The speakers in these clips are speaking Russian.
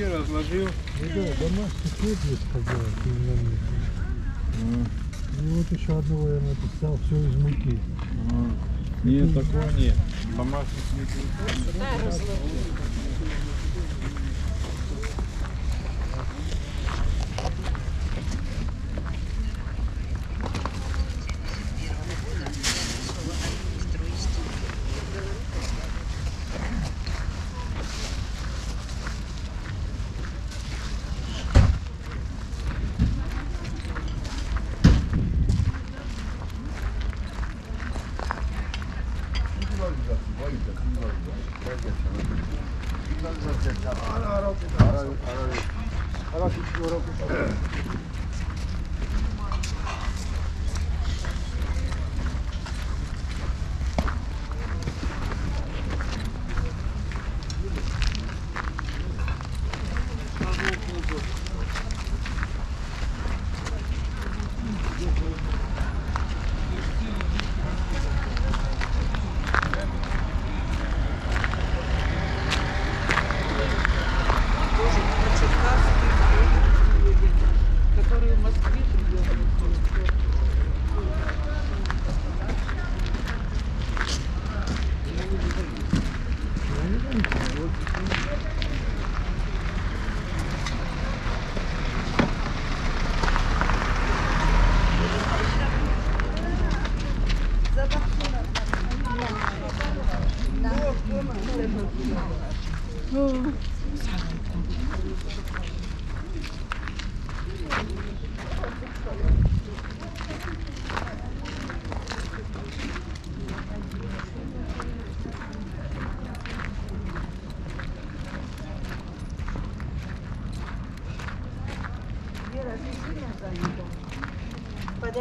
все разложил. Ну да, домашний хлеб есть хозяин, И вот еще одного я написал, все из муки. Нет, такого нет. Домашний смеси.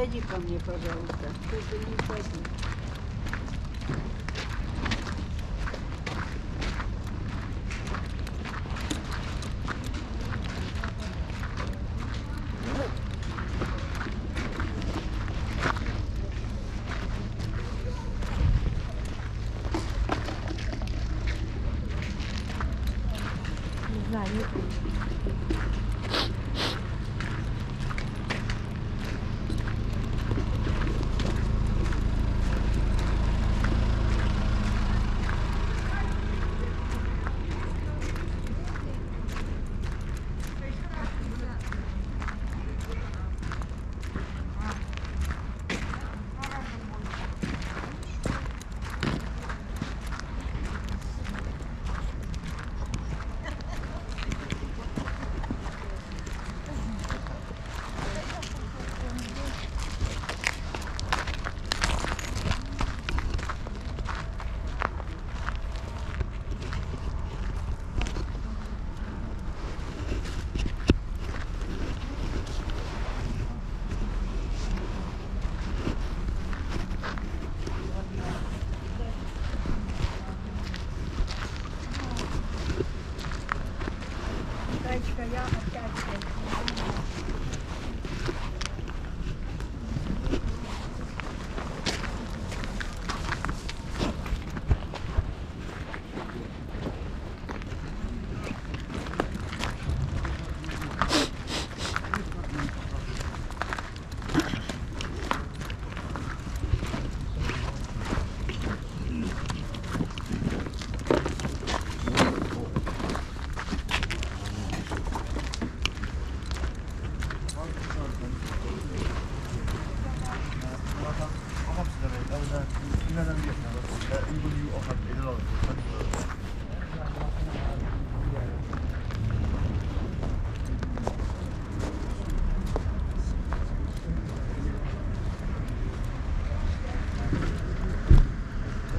Подойди ко мне, пожалуйста. Только не упади.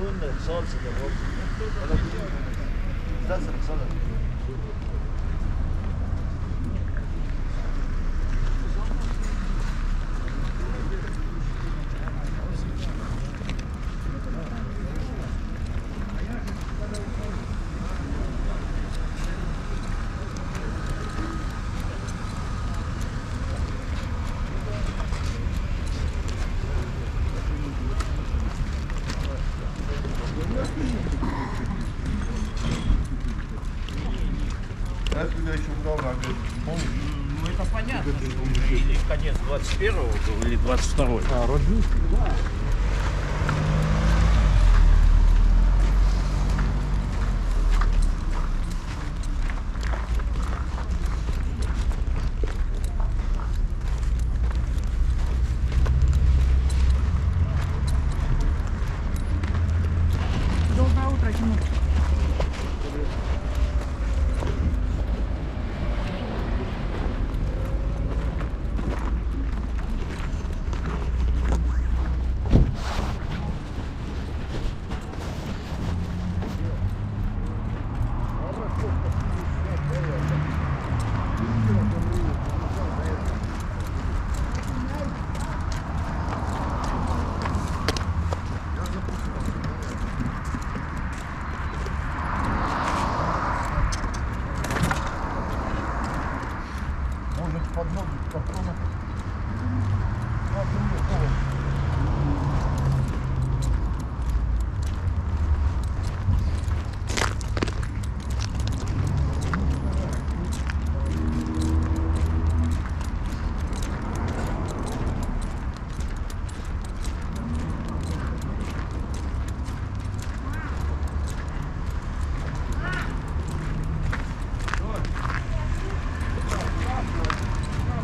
Hunde, Salz oder was? Das ist Salz.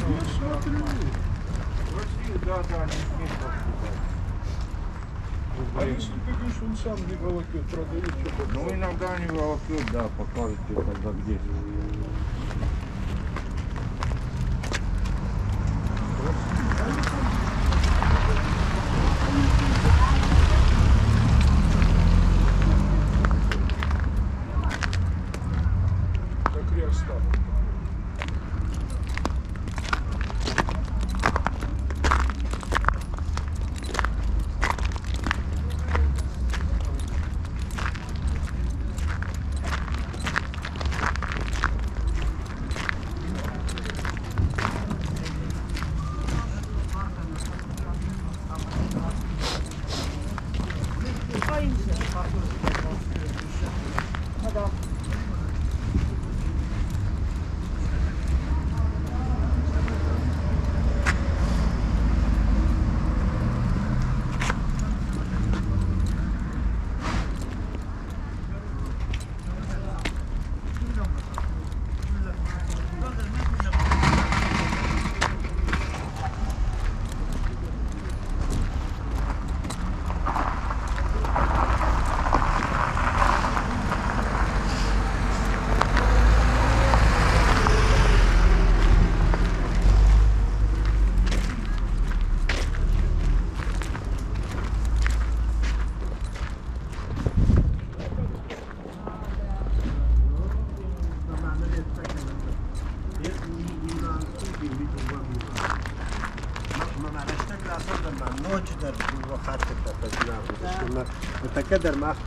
Россию, да, да, не нет А если ты говоришь, он сам не волокет, продает что-то? Ну иногда не волокет, да, покажет тебе когда где. meter más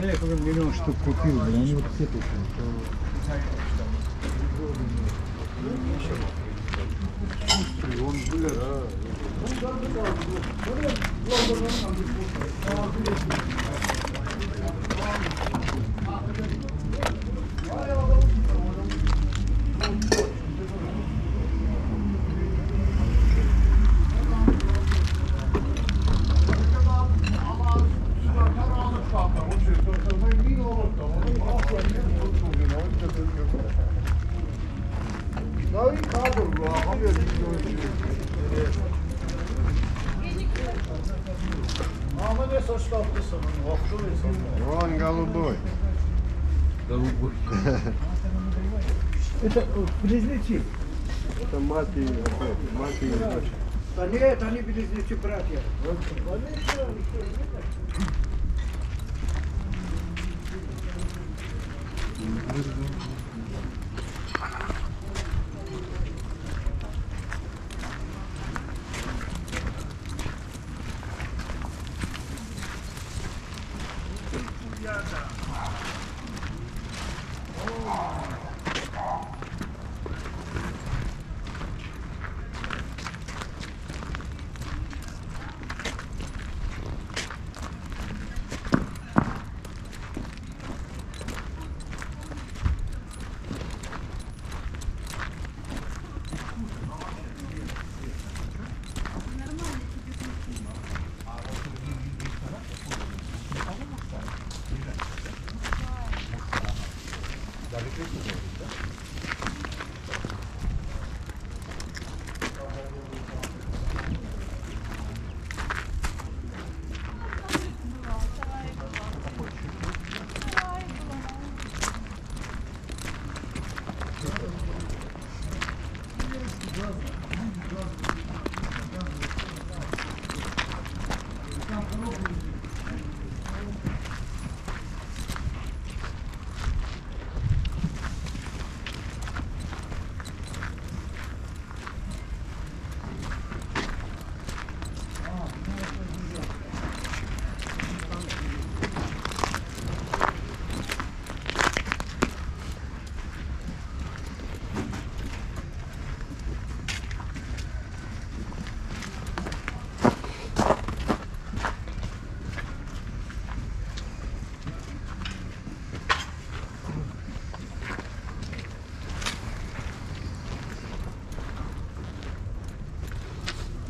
Да я их уже миллион штук купил, блин, они вот все тут. голубой. Голубой. Это близнецы. Это мать и мать и дочь. Да нет, они близнецы братья. Thank.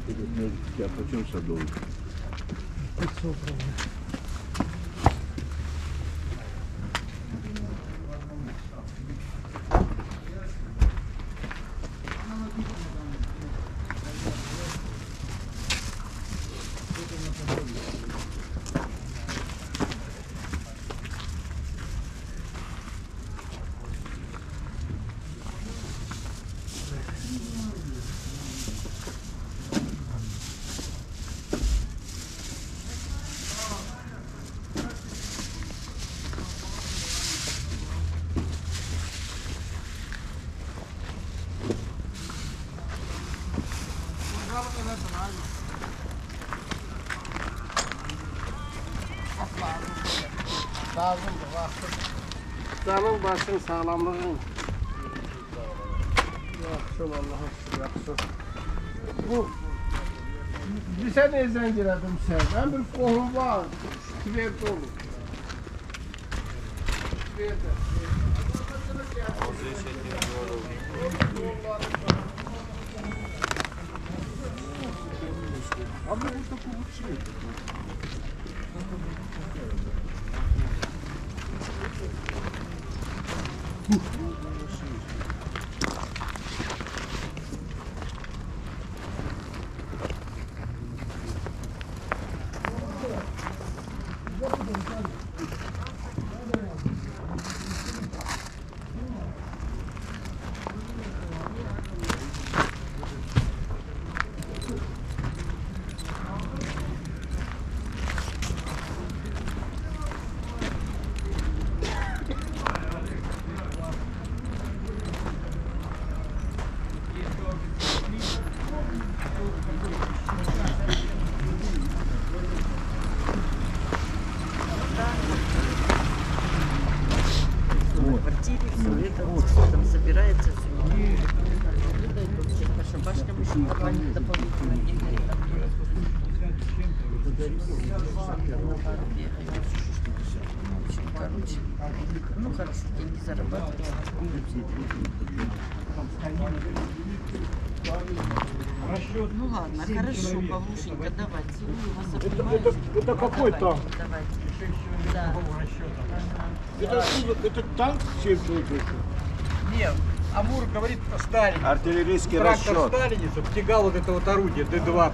А почем садовый? Lazımdır sağlamlığın yaxşı vallahi şükür yaxşı. Bu bilsən ezən girədim sən. Mən bir qohum var, tibet olur. Tibet. Hazır şəkildə Abi burada kubutçu. Thank you. В квартире, все это, вот, всё там собирается, все. Наша башня еще дополнительно дополнительно деньги. Короче, ну хорошо, деньги зарабатывать. Ну ладно, хорошо, Павлушенька, давай, целую вас, обнимаю. это- это какой Давайте, танк? Давайте. Да. Это, это танк 7 Нет, Амур говорит о Сталине. Артиллерийский Трактор расчет. Сталине, чтобы тягал вот это вот орудие Д-20.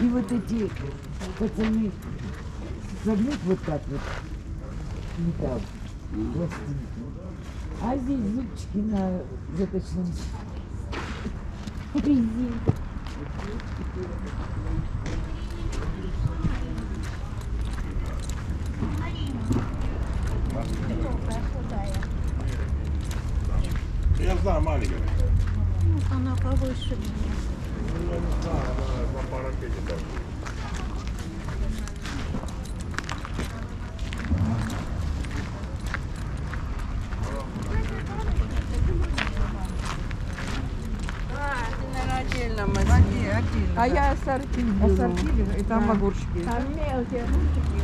И вот эти пацаны согнут вот так вот металл, пластинку. А здесь зубчики на заточном резинке. Я знаю, маленькая. Она повыше Ну, А я ассорти Ассорти, и там огурчики. Там мелкие. Что-то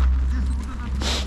どうぞ。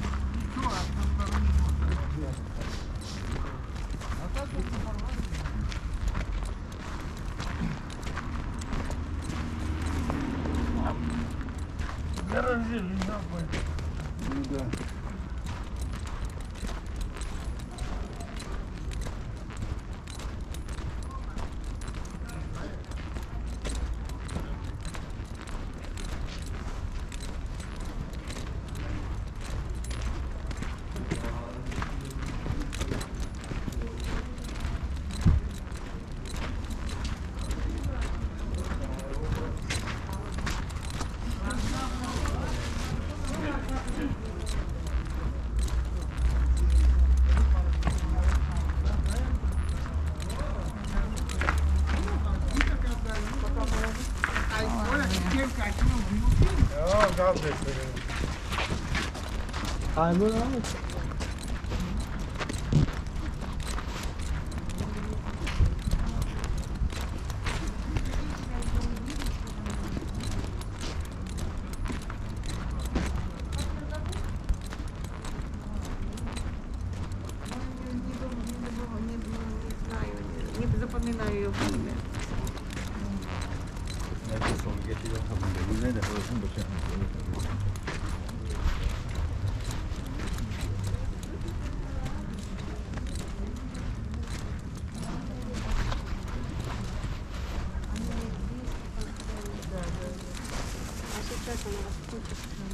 Kaya mo lang.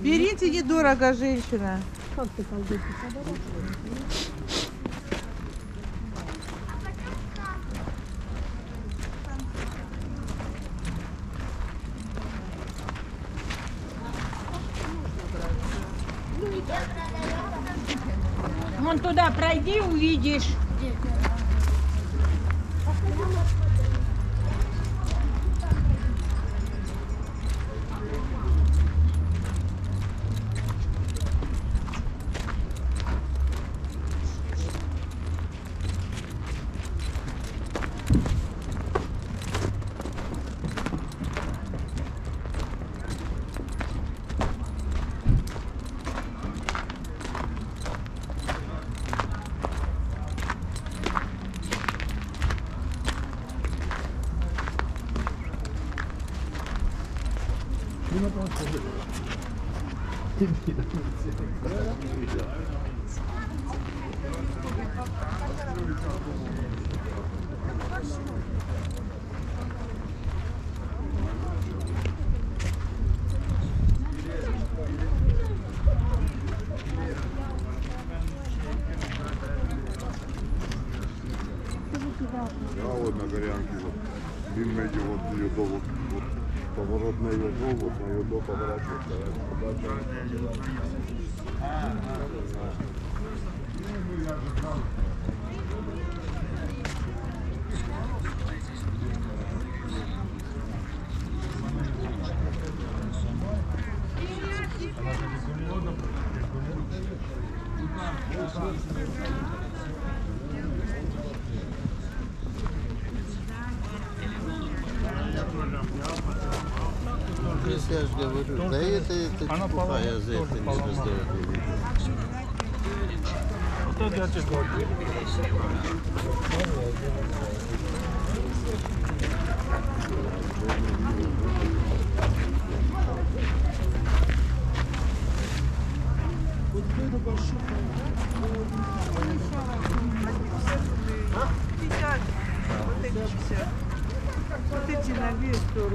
Берите, недорого, женщина. Вон туда пройди, увидишь. Я вот на горянке вот длинный вот ее до вот, вот поворот на ее до, вот на ее Я же говорю, да это, это чепуха, я за это не звезда. Вот эти 50. Вот эти на вес 100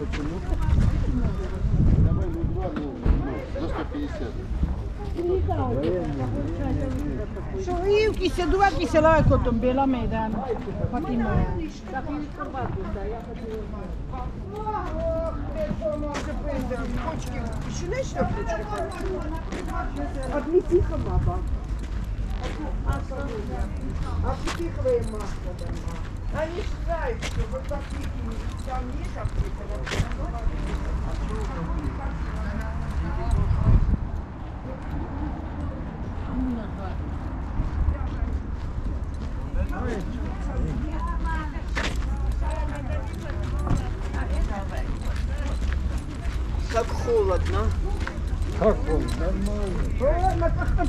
рублей. За 150. So io chi se due chi se la con ton bella medan. Fatima. Отлетиха баба. Отлетиховое масло дома. Они считают, что вот такие там есть аптека. Как холодно. Как он? Нормально. Ладно, как на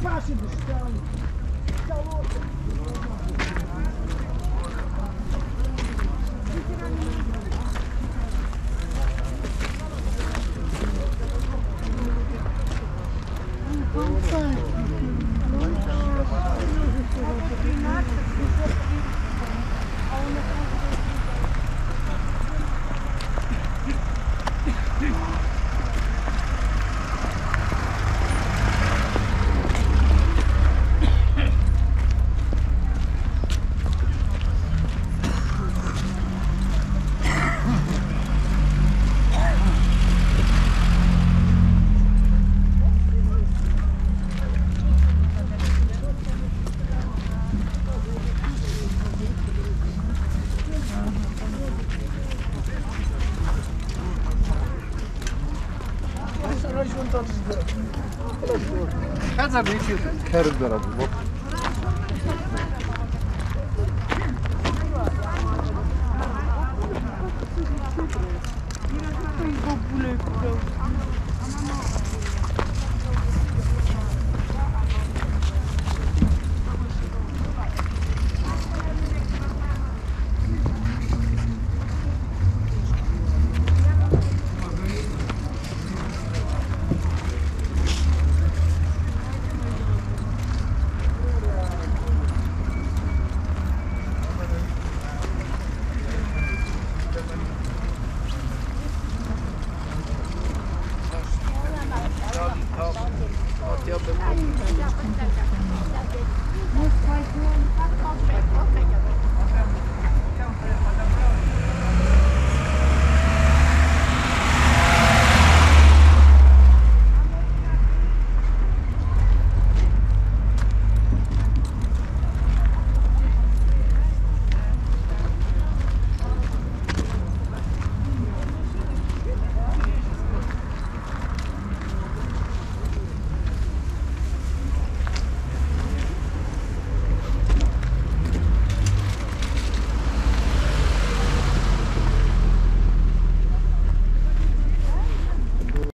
Not Her tarafı.